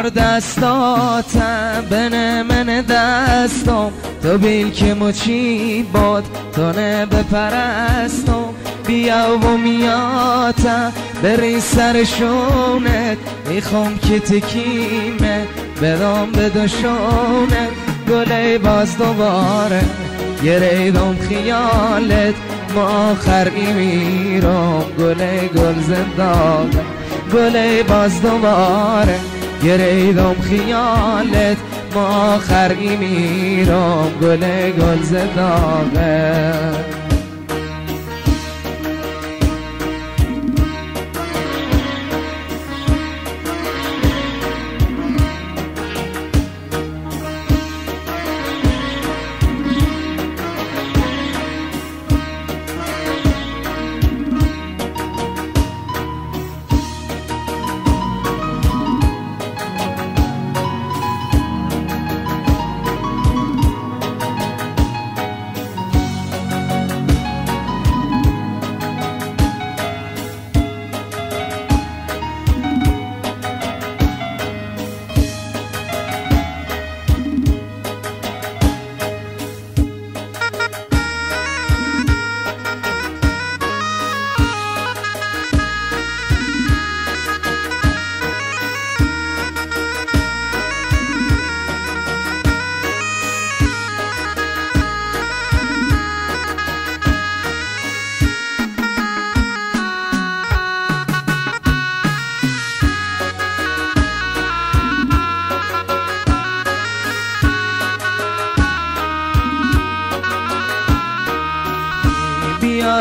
بیار دستاتم بنه من دستم تو بیل که مچی باد تو نه بپرستم بیا و میاتم بری سر شونت. می‌خوام که تکیمه بدام به دوشونت گله باز دوباره گریدم خیالت. ما آخر میرم گله گل زندانه. گله باز دوباره. گریدم خیالت ما آخر میرم گله گل زندانه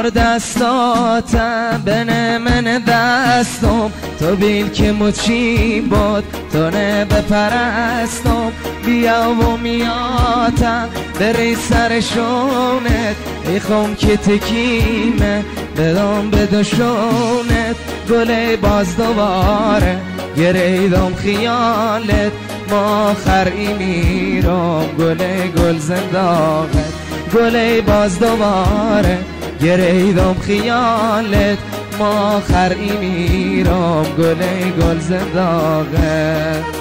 بیار دستاتم بنه من دستم تو بیل که مچی باد تو نه بپرستم بیا و میاتم بری سر شونت. ایخوام که تکیمه بدام به دوشونت گله باز دوباره گریدم خیالت. ما خرعی میرم گله گل زنداغت گله باز دوباره گریدم خیالت ما خرعی میرم گله گل زنداغت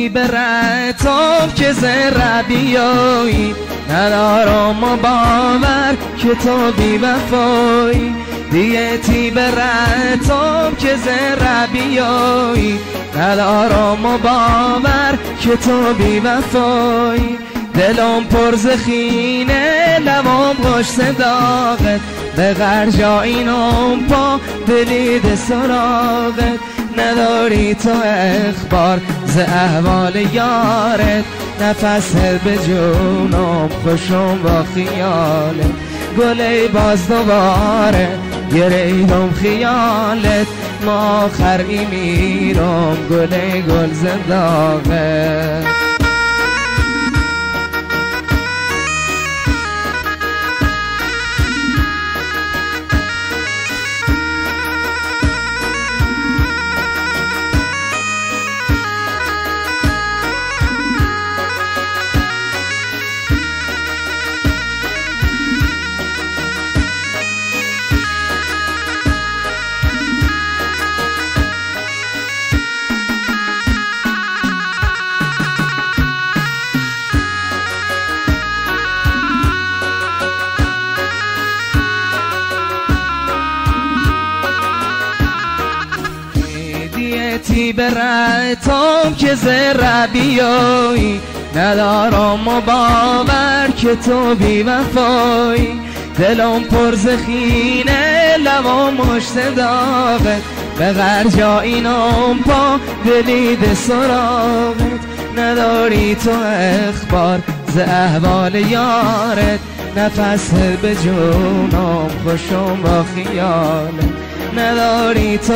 دیتی برتم که زر بیایی ندارم باور که تو بی وفایی. دیتی برتم که زر بیایی ندارم باور که تو بی وفایی. دلم پر زخینه لبام خوش صداقت. به غرجا اینم پا دلید سراغت. نداری تو اخبار ز احوال یارت. نفس به جونم خوشم با خیالت گله باز دوباره گریدم خیالت. ما خرعی میرم گله گل زنداغه دیتی برتم که زر بیایی ندارم و باور که تو بی وفایی. دلم پر زخینه لبام مشت داغت. به غرجا اینم پا دلید سراغت. نداری تو اخبار ز احوال یارت. نفس به جونم خوشم با خیالت نداری تو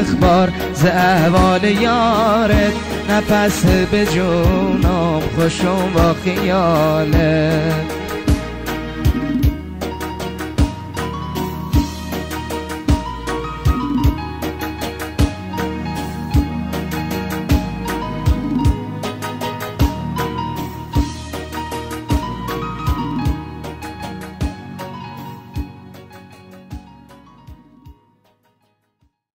اخبار ز احوال یارت. نفس به جونم خوشم با خیالت